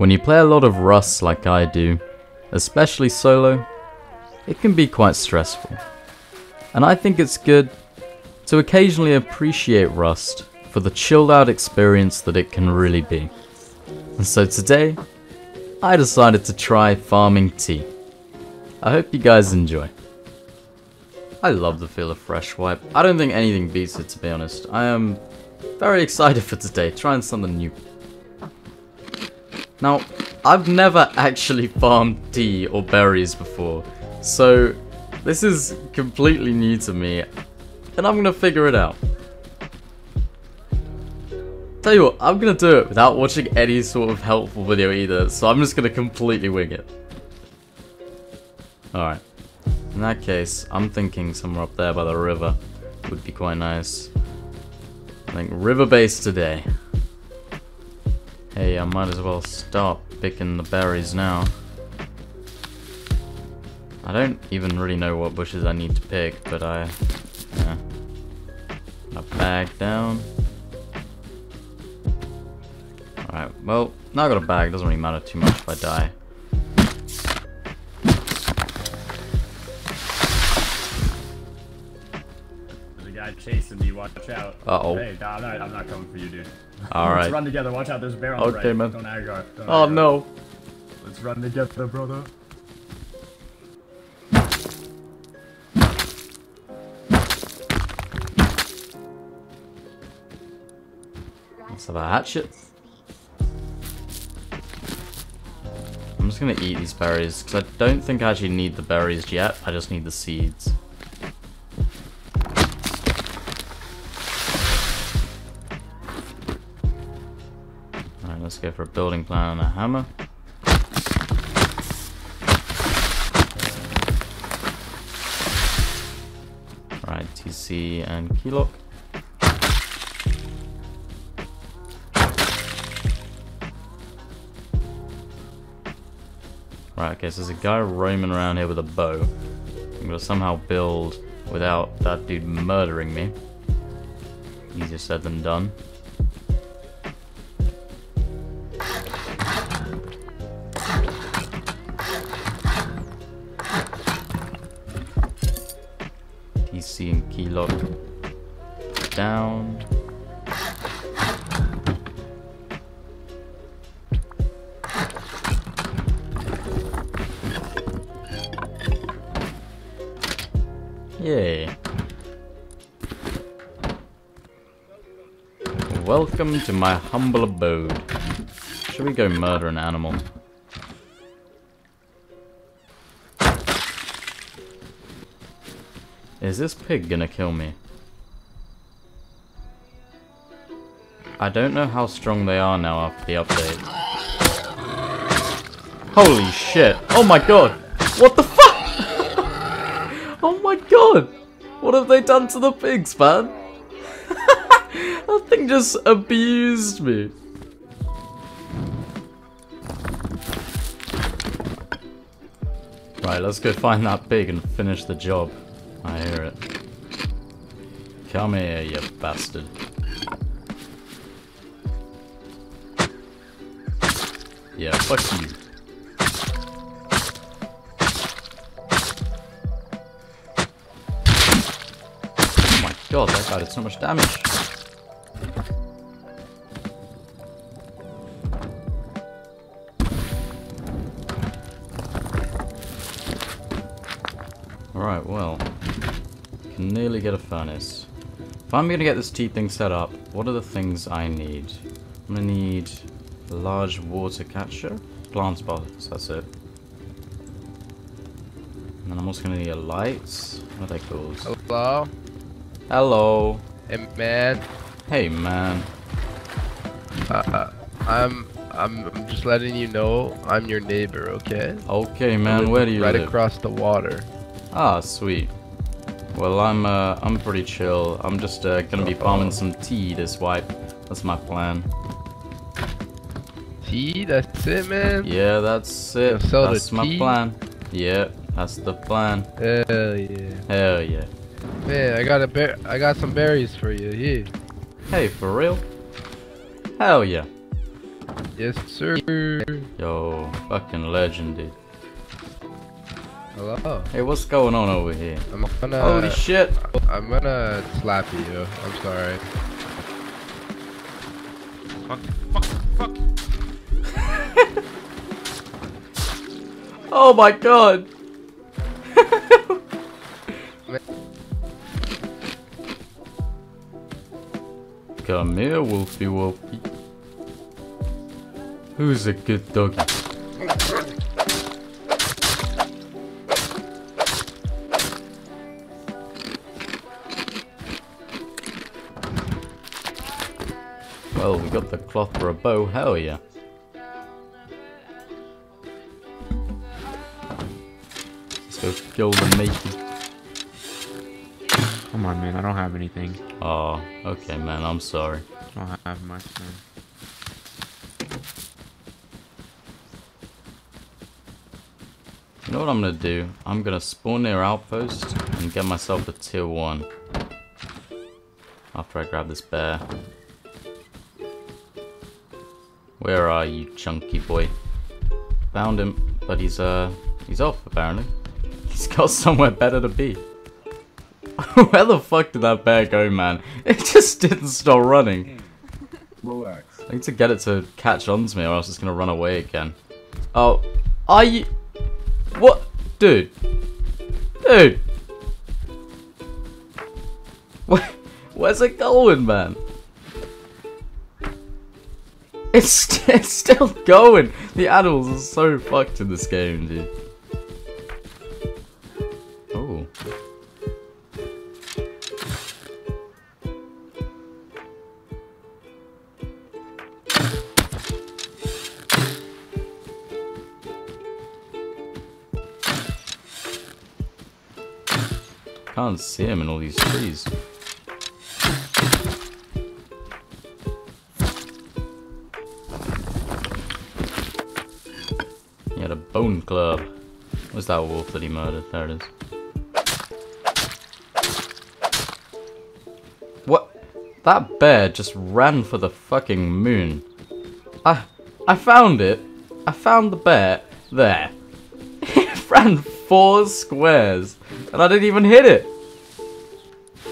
When you play a lot of Rust like I do, especially solo, it can be quite stressful. And I think it's good to occasionally appreciate Rust for the chilled out experience that it can really be. And so today, I decided to try farming tea. I hope you guys enjoy. I love the feel of fresh wipe. I don't think anything beats it to be honest. I am very excited for today, trying something new. Now, I've never actually farmed tea or berries before, so this is completely new to me, and I'm gonna figure it out. Tell you what, I'm gonna do it without watching any sort of helpful video either, so I'm just gonna completely wing it. Alright. In that case, I'm thinking somewhere up there by the river would be quite nice. I think river base today. Hey, I might as well start picking the berries now. I don't even really know what bushes I need to pick, but I... Yeah. A bag down. Alright, well, now I got a bag, doesn't really matter too much if I die. Watch out. Uh-oh. Hey, nah, I'm not, I'm not coming for you, dude. Alright. Let's run together, watch out, there's a bear on the Okay, man. Don't aggro. Don't Oh aggro. no. Let's run together, brother. Let's have a hatchet. I'm just gonna eat these berries, because I don't think I actually need the berries yet, I just need the seeds. Go for a building plan and a hammer. Right, TC and keylock. Right, okay, so there's a guy roaming around here with a bow. I'm gonna somehow build without that dude murdering me. Easier said than done. Keylock down. Yay. Welcome to my humble abode. Should we go murder an animal? Is this pig gonna kill me? I don't know how strong they are now after the update. Holy shit! Oh my god! What the fuck? oh my god! What have they done to the pigs, man? that thing just abused me. Right, let's go find that pig and finish the job. I hear it. Come here, you bastard. Yeah, fuck you. Oh my god, that guy did so much damage. Get a furnace. If I'm gonna get this tea thing set up, what are the things I need? I'm gonna need a large water catcher, plant bottles, that's it. And then I'm also gonna need a light. What are they called? Hello? Hello. Hey man, Hey man. uh, I'm I'm I'm just letting you know I'm your neighbor, okay? Okay man, where do you Right live? across the water. Ah, sweet. Well, I'm uh, I'm pretty chill. I'm just uh, gonna be farming some tea this wipe. That's my plan. Tea, that's it, man. Yeah, that's it. That's my tea? plan. Yeah, that's the plan. Hell yeah, Hell yeah. man! I got a bear. I got some berries for you. Hey, for real? Hell yeah. Yes, sir. Yo, fucking legend, dude. Hello. Hey, what's going on over here? I'm gonna. Holy shit! I'm gonna slap you. I'm sorry. Fuck, fuck, fuck. Oh my god! Come here, Wolfie Wolfie. Who's a good doggy? We got the cloth for a bow, hell yeah. Let's go kill the naked. Come on, man. I don't have anything. Oh, okay, man. I'm sorry. I don't have much, man. You know what I'm gonna do? I'm gonna spawn near outpost and get myself a tier one. After I grab this bear. Where are you, chunky boy? Found him, but he's uh he's off apparently. He's got somewhere better to be. Where the fuck did that bear go, man? It just didn't stop running. Relax. I need to get it to catch on to me or else it's gonna run away again. Oh, are you... What? Dude. Dude. Where, where's it going, man? It's, it's still going. The animals are so fucked in this game, dude. Oh. Can't see him in all these trees. A bone club. Where's that wolf that he murdered? There it is. What? That bear just ran for the fucking moon. I, I found it. I found the bear there. It ran four squares, and I didn't even hit it.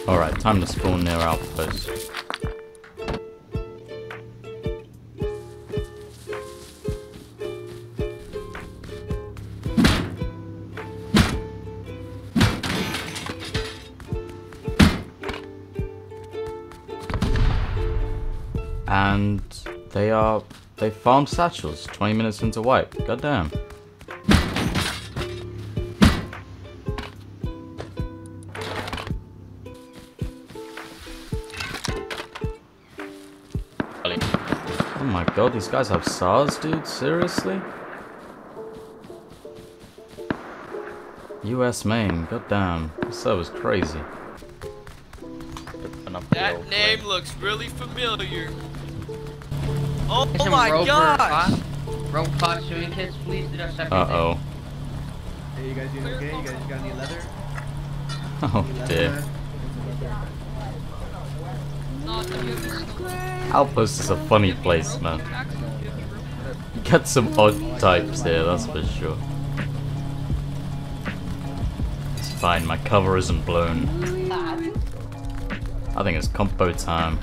Alright, time to spawn near outpost. Farmed satchels 20 minutes into wipe. Goddamn. Oh my god, these guys have SARs, dude? Seriously? US main, goddamn. This server's crazy. That name looks really familiar. Oh, Some my Rover gosh! class- Rogue shooting kits, please. Do that second Uh oh. Hey, you guys doing okay? You guys got any leather? Oh Leather, dear. Outpost is a funny place, man. You get some odd types here, that's for sure. It's fine, my cover isn't blown. I think it's compo time.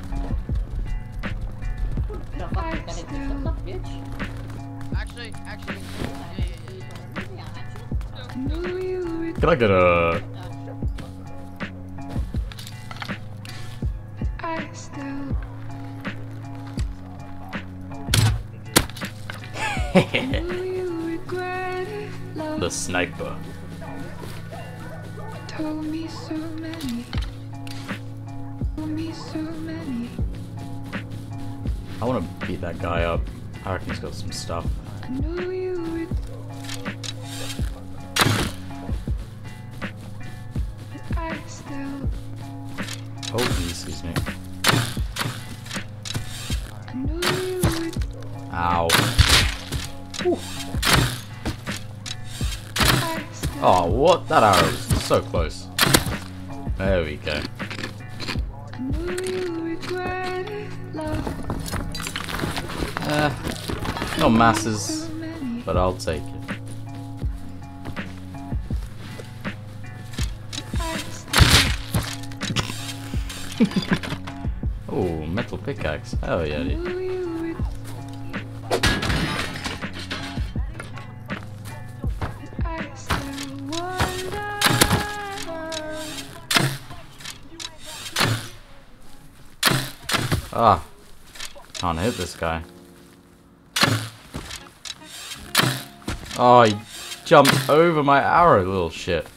Can I get a... the sniper. Told me so many. Told me so many. I want to beat that guy up. I reckon he's got some stuff. Oh, sees me. Ow. Oh, what? That arrow was so close. There we go. Uh, Not masses, but I'll take it. oh, metal pickaxe. Oh yeah, dude. Ah, can't hit this guy. Oh, he jumped over my arrow, little shit.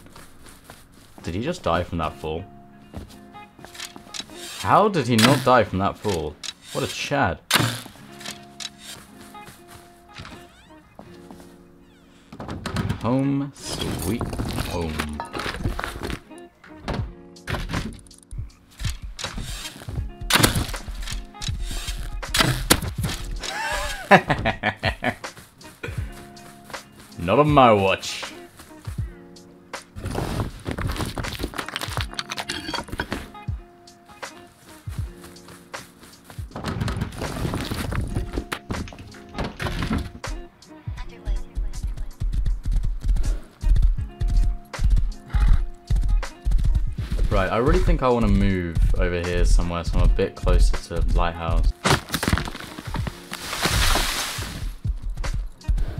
Did he just die from that fall? How did he not die from that fall? What a chad. Home sweet home. Not on my watch. Think I want to move over here somewhere so I'm a bit closer to Lighthouse.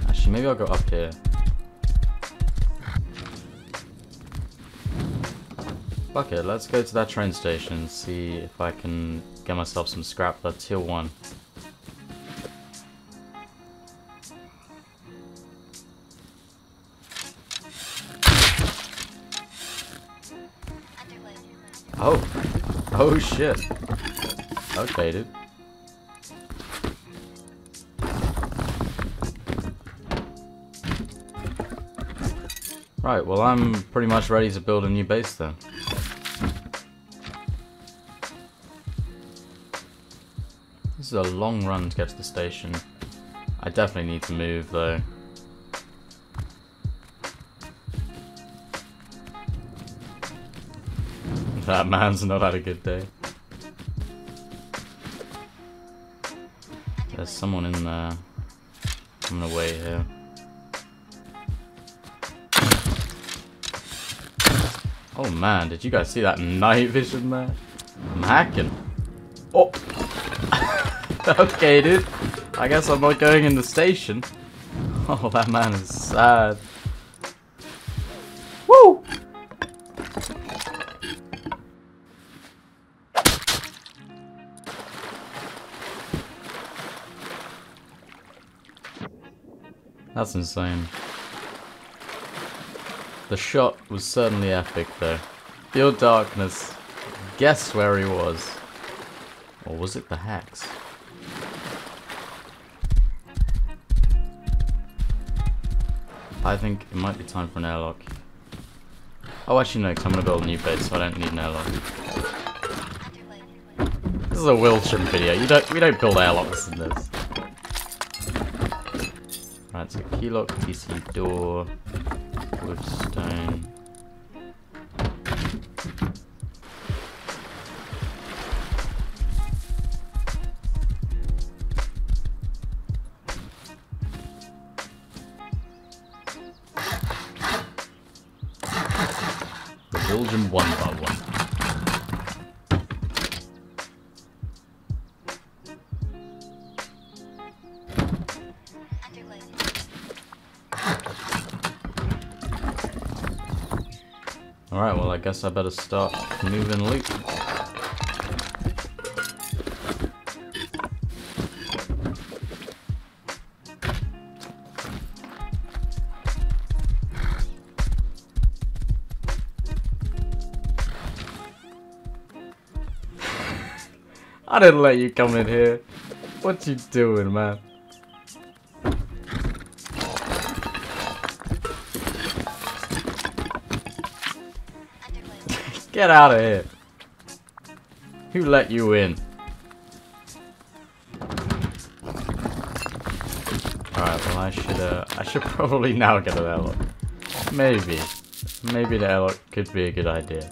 Actually, maybe I'll go up here. Fuck it, let's go to that train station see if I can get myself some scrap for tier 1. Oh shit. Okay, dude. Right, well I'm pretty much ready to build a new base then. This is a long run to get to the station. I definitely need to move though. That man's not had a good day. There's someone in there. I'm gonna wait here. Oh man, did you guys see that night vision there? I'm hacking. Oh! okay, dude. I guess I'm not going in the station. Oh, that man is sad. That's insane. The shot was certainly epic though. Feel darkness. Guess where he was. Or was it the hex? I think it might be time for an airlock. Oh, actually no, 'cause I'm gonna build a new base, so I don't need an airlock. This is a Willjum video. You don't. We don't build airlocks in this. Right, so keylock, TC door, wood stone. Guess I better start moving loot. I didn't let you come in here. What you doing, man? Get out of here. Who let you in? Alright, well I should uh I should probably now get an airlock. Maybe. Maybe the airlock could be a good idea.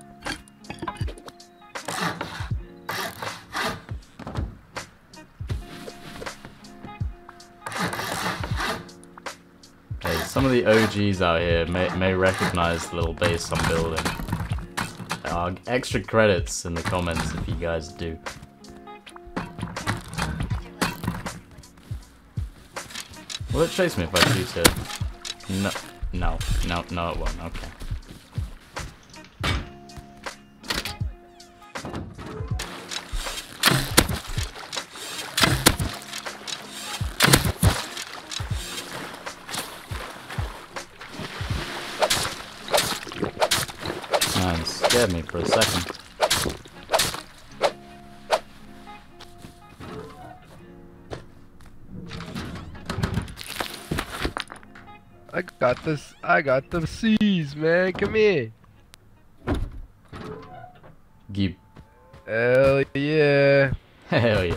Hey, some of the OGs out here may, may recognize the little base I'm building. Extra credits in the comments if you guys do. Will it chase me if I shoot it? No, no, no, no it won't, okay. I got this. I got the C's, man. Come here. Gib. Hell yeah. Hell yeah.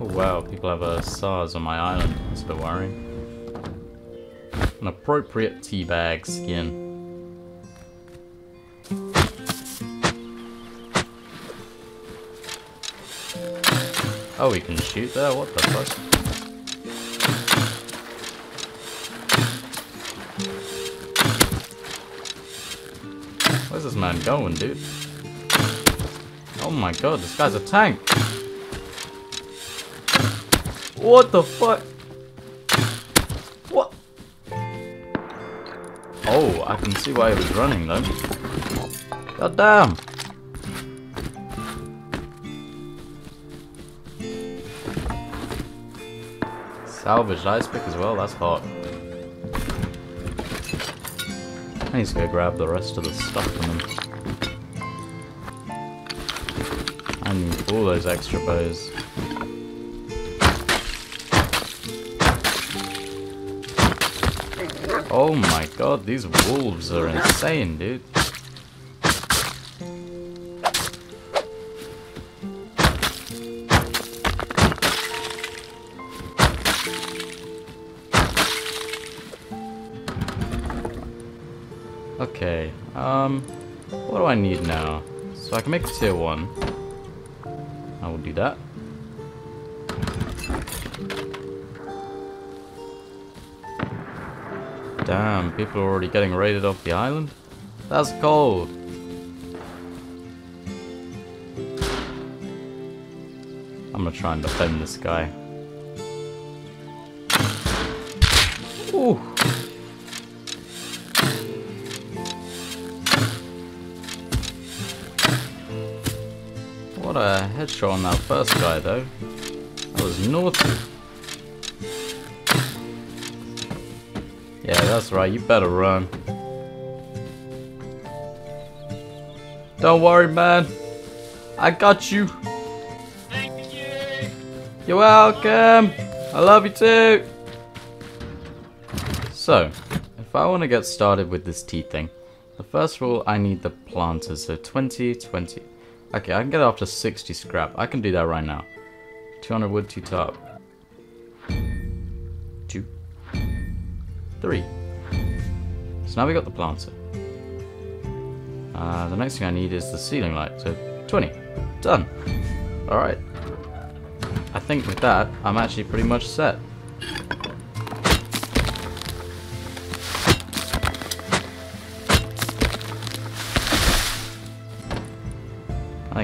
Oh wow, people have a SARS on my island. That's a bit worrying. An appropriate teabag skin. Oh, we can shoot there? What the fuck? Where's this man going, dude? Oh my god, this guy's a tank! What the fuck? What? Oh, I can see why he was running though. God damn! Salvaged ice pick as well, that's hot. I need to go grab the rest of the stuff from him. I need all those extra bows. Oh my god, these wolves are insane, dude. Um, what do I need now? So I can make a tier 1. I will do that. Damn, people are already getting raided off the island? That's cold. I'm gonna try and defend this guy. First guy though. That was naughty. Yeah, that's right, you better run. Don't worry, man. I got you. Thank you. You're welcome. I love you too. So, if I want to get started with this tea thing, the first rule I need the planters, so 20, 20. Okay, I can get up to 60 scrap. I can do that right now. 200 wood, 2 top. 2. 3. So now we got the planter. Uh, the next thing I need is the ceiling light, so 20. Done. Alright. I think with that, I'm actually pretty much set.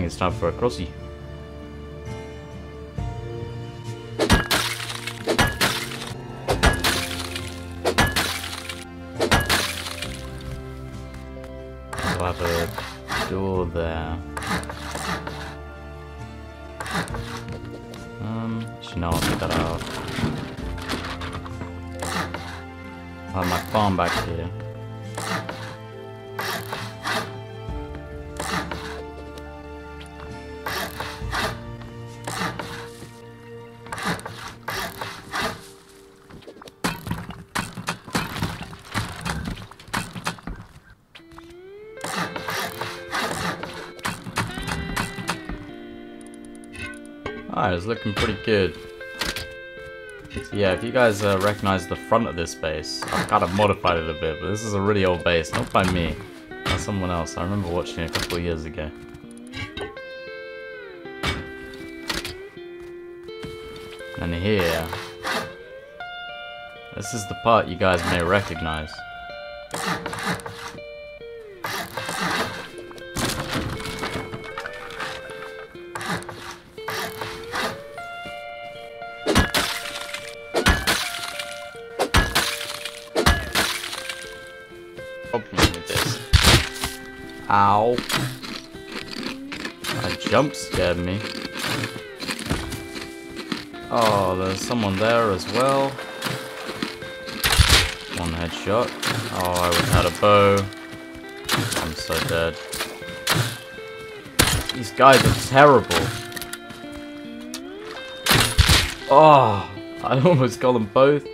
Think it's time for a crossy. We'll have a door there. Um, actually, no, I'll take that out. I have my farm back here. looking pretty good. So yeah, if you guys uh, recognize the front of this base, I've kind of modified it a bit, but this is a really old base, not by me, by someone else. I remember watching it a couple of years ago. And here, this is the part you guys may recognize. Me. Oh, there's someone there as well. One headshot. Oh, I would had a bow. I'm so dead. These guys are terrible. Oh, I almost got them both.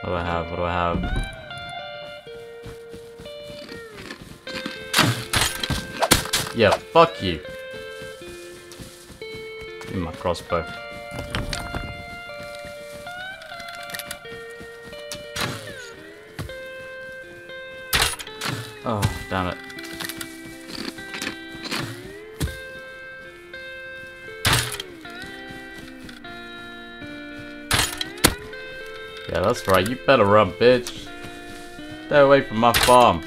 What do I have? What do I have? Yeah, fuck you. Give my crossbow. Oh, damn it. Yeah, that's right. You better run, bitch. Stay away from my farm.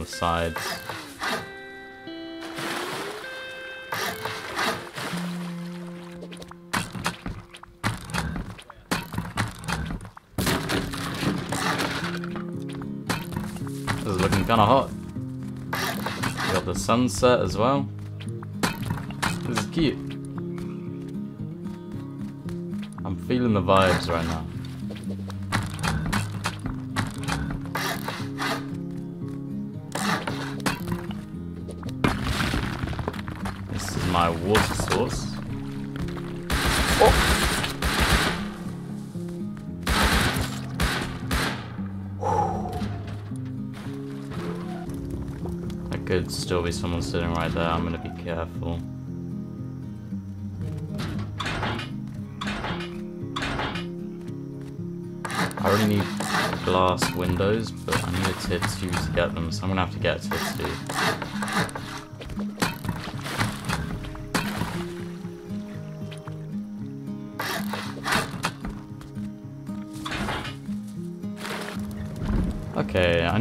The sides. This is looking kinda hot. We got the sunset as well. This is cute. I'm feeling the vibes right now. Water source. Oh! There could still be someone sitting right there. I'm gonna be careful. I already need glass windows, but I need a tier 2 to get them, so I'm gonna have to get a tier 2.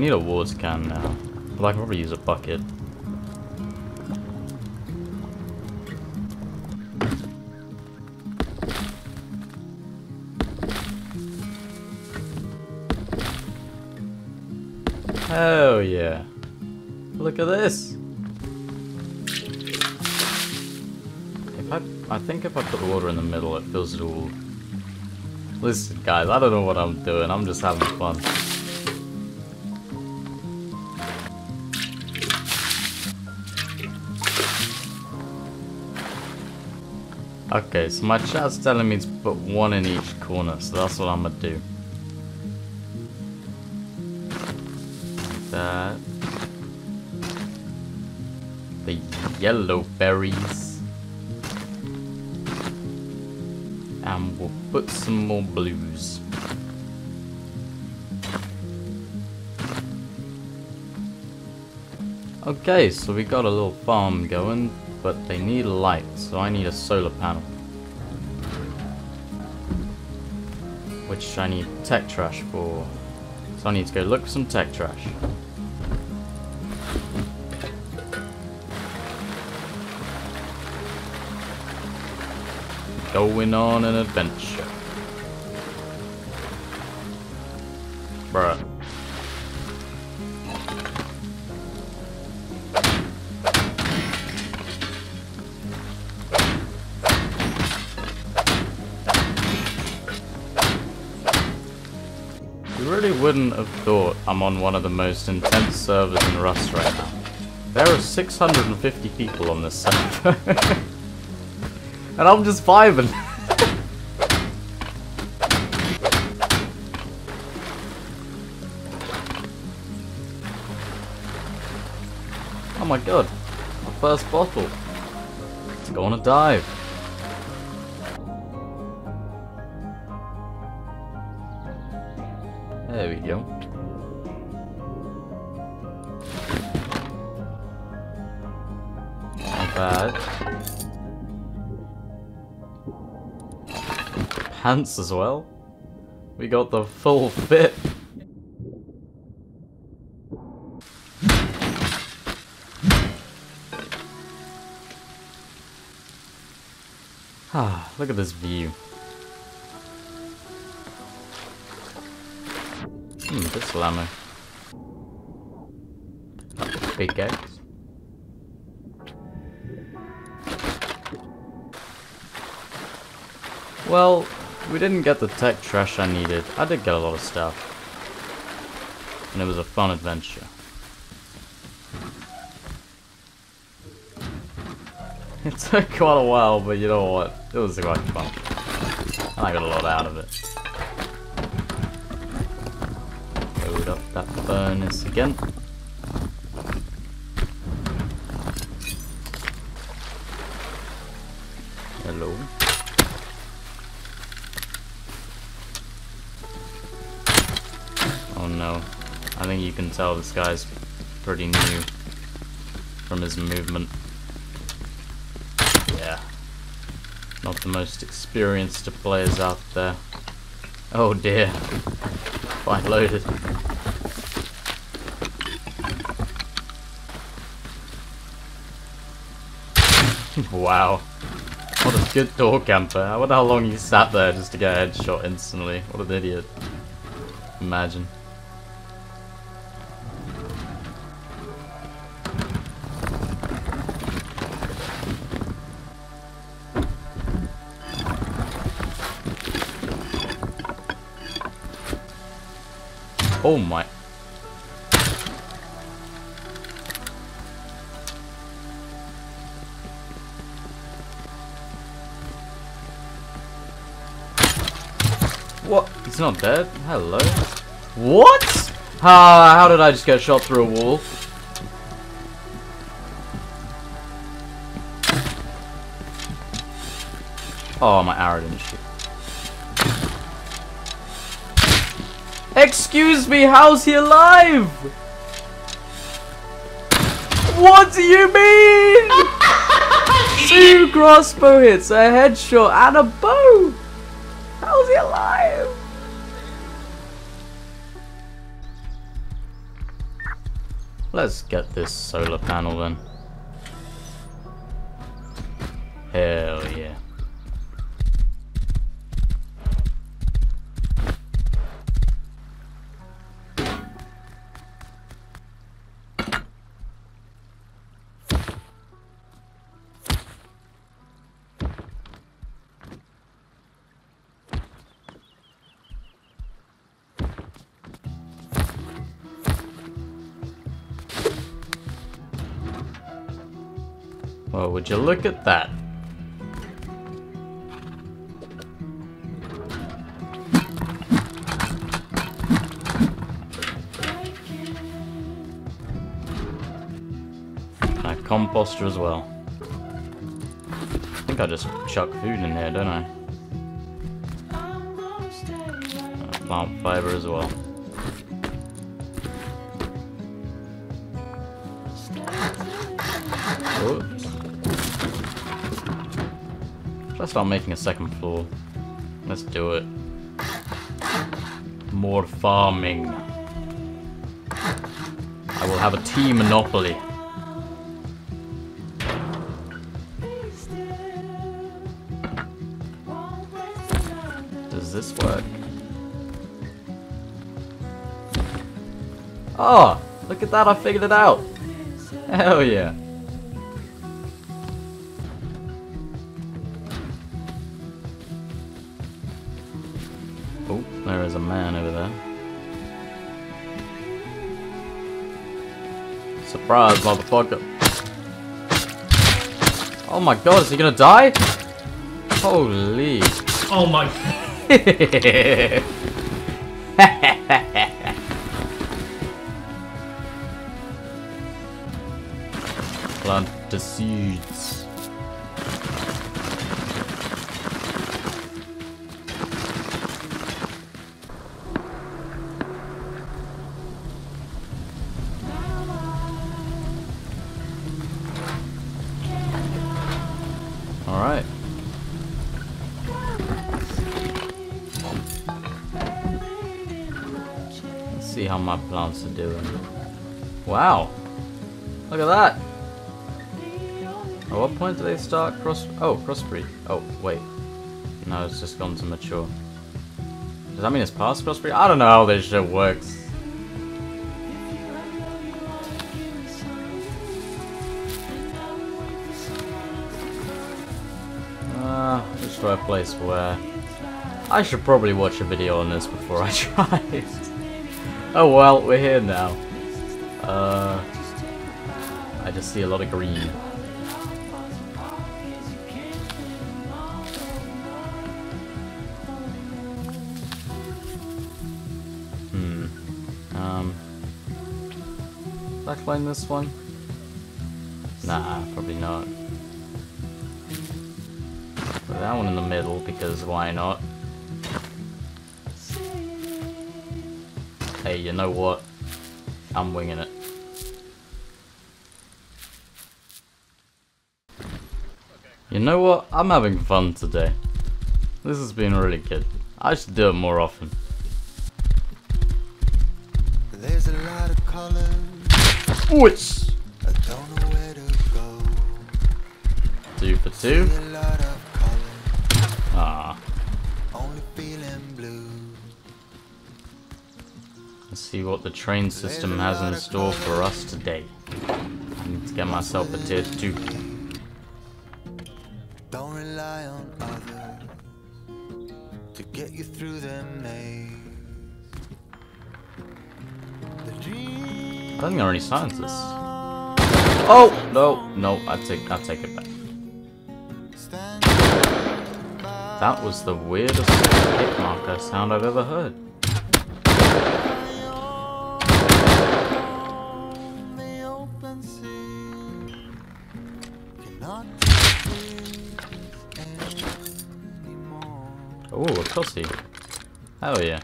Need a water can now. But I can probably use a bucket. Oh yeah. Look at this. If I I think if I put the water in the middle it fills it all. Listen guys, I don't know what I'm doing, I'm just having fun. Okay, so my chat's telling me to put one in each corner, so that's what I'm gonna do. That. The yellow berries. And we'll put some more blues. Okay, so we got a little farm going, but they need light, so I need a solar panel. Which I need tech trash for. So I need to go look for some tech trash. Going on an adventure. Bruh. Thought I'm on one of the most intense servers in Rust right now. There are 650 people on this server. and I'm just vibing. oh my god. My first bottle. Let's go on a dive. Pants as well. We got the full fit. Ah, look at this view. Hmm, this ammo. Big X. Well, we didn't get the tech trash I needed. I did get a lot of stuff. And it was a fun adventure. It took quite a while, but you know what? It was quite fun. And I got a lot out of it. Load up that furnace again. Tell this guy's pretty new from his movement. Yeah. Not the most experienced of players out there. Oh dear. Quite loaded. wow. What a good door camper. I wonder how long he sat there just to get a headshot instantly. What an idiot. Imagine. Oh my. What? He's not dead? Hello? What? How, how did I just get shot through a wall? Oh, my arrow didn't shoot. Excuse me, how's he alive? What do you mean? Two crossbow hits, a headshot, and a bow. How's he alive? Let's get this solar panel then. Hell yeah. You look at that? A composter as well. I think I just chuck food in there, don't I? Uh, plant fiber as well. I start making a second floor? Let's do it. More farming. I will have a tea monopoly. Does this work? Oh, look at that, I figured it out. Hell yeah. Surprise, motherfucker. Oh my god, is he gonna die? Holy. Oh my. Plant the seeds. My plants are doing. Wow. Look at that. At what point do they start cross? Oh, crossbreed. Oh, wait. No, it's just gone to mature. Does that mean it's past crossbreed? I don't know how this shit works. Uh, just for a place where I should probably watch a video on this before I try. Oh well, we're here now. Uh, I just see a lot of green. Hmm. Um. I climb this one? Nah, probably not. Put that one in the middle because why not? You know what? I'm winging it. You know what? I'm having fun today. This has been really good. I should do it more often. There's a lot of colors, Which I don't know where to go. two for two? Let's see what the train system has in store for us today. I need to get myself a tier two. Don't rely on others to get you through the maze. I don't think there are any scientists. Oh no, no, I take I take it back. That was the weirdest hit marker sound I've ever heard. Oh, yeah.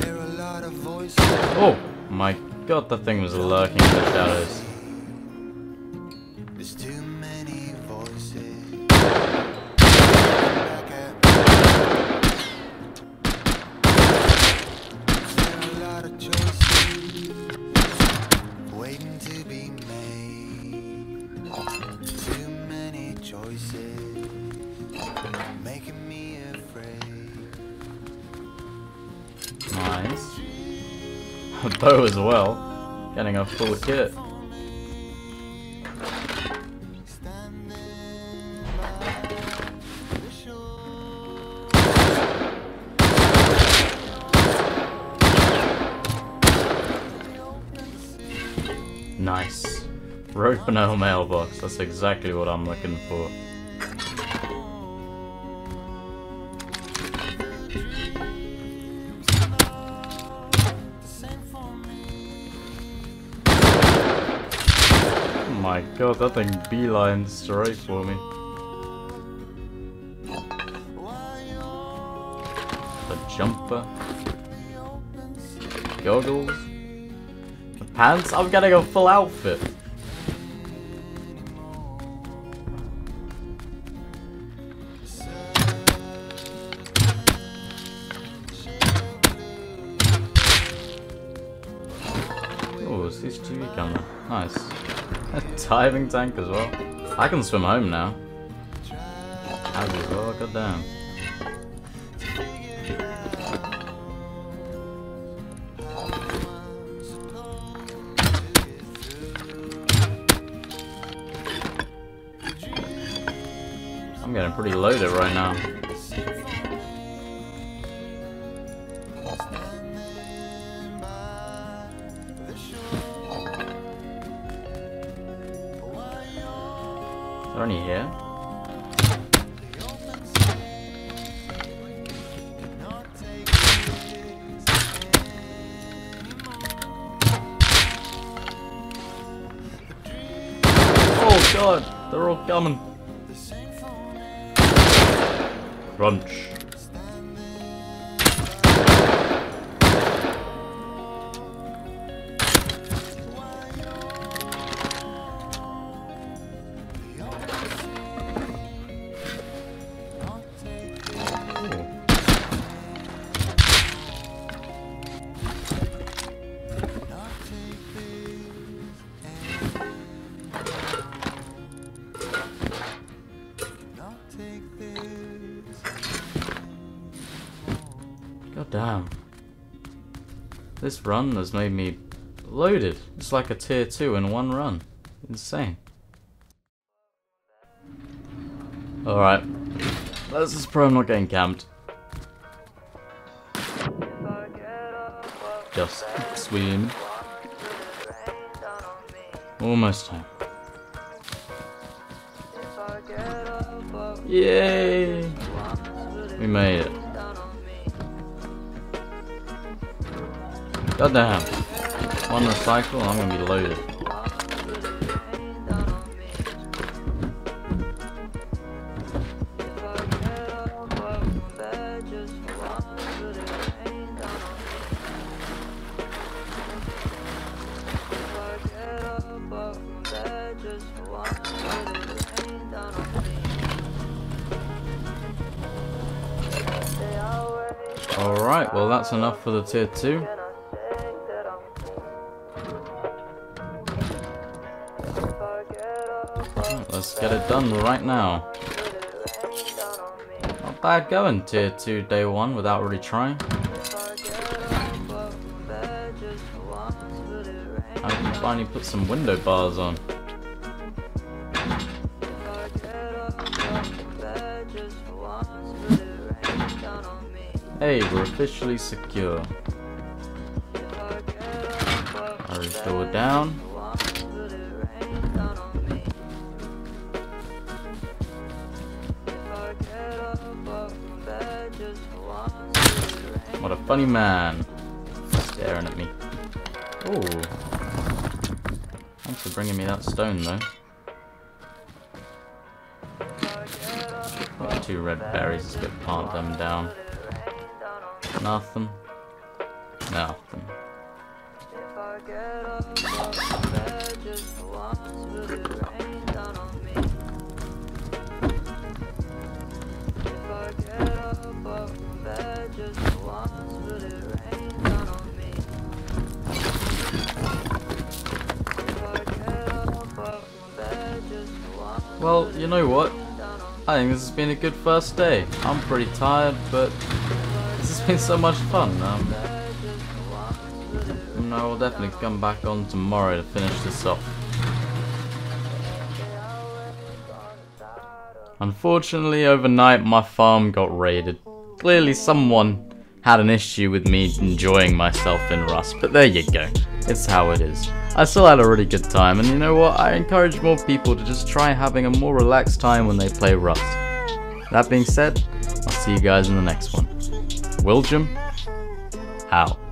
There are a lot of voices. Oh my god, that thing was lurking in the shadows. Full kit. The shore. Nice. Rope and mailbox. That's exactly what I'm looking for. That thing beeline straight for me. The jumper. Goggles. The pants? I'm getting a full outfit. Diving tank as well. I can swim home now. As as well, goddamn. Crunch. This run has made me loaded. It's like a tier 2 in one run. Insane. Alright. Let's just pray I'm not getting camped. Just swim. Almost time. Yay! We made it. Goddamn. One recycle, I'm gonna be loaded. Alright, well that's enough for the tier 2. Done right now. Not bad going tier 2 day 1 without really trying. I can finally put some window bars on. Hey, we're officially secure. Garage door down. Funny man. Staring at me. Oh. Thanks for bringing me that stone though. Got two red berries, let's get plant them down. Nothing. Nothing. Well, you know what? I think this has been a good first day. I'm pretty tired, but this has been so much fun. Um, and I will definitely come back on tomorrow to finish this off. Unfortunately, overnight my farm got raided. Clearly someone had an issue with me enjoying myself in Rust, but there you go. It's how it is. I still had a really good time, and you know what? I encourage more people to just try having a more relaxed time when they play Rust. That being said, I'll see you guys in the next one. Willjum, out.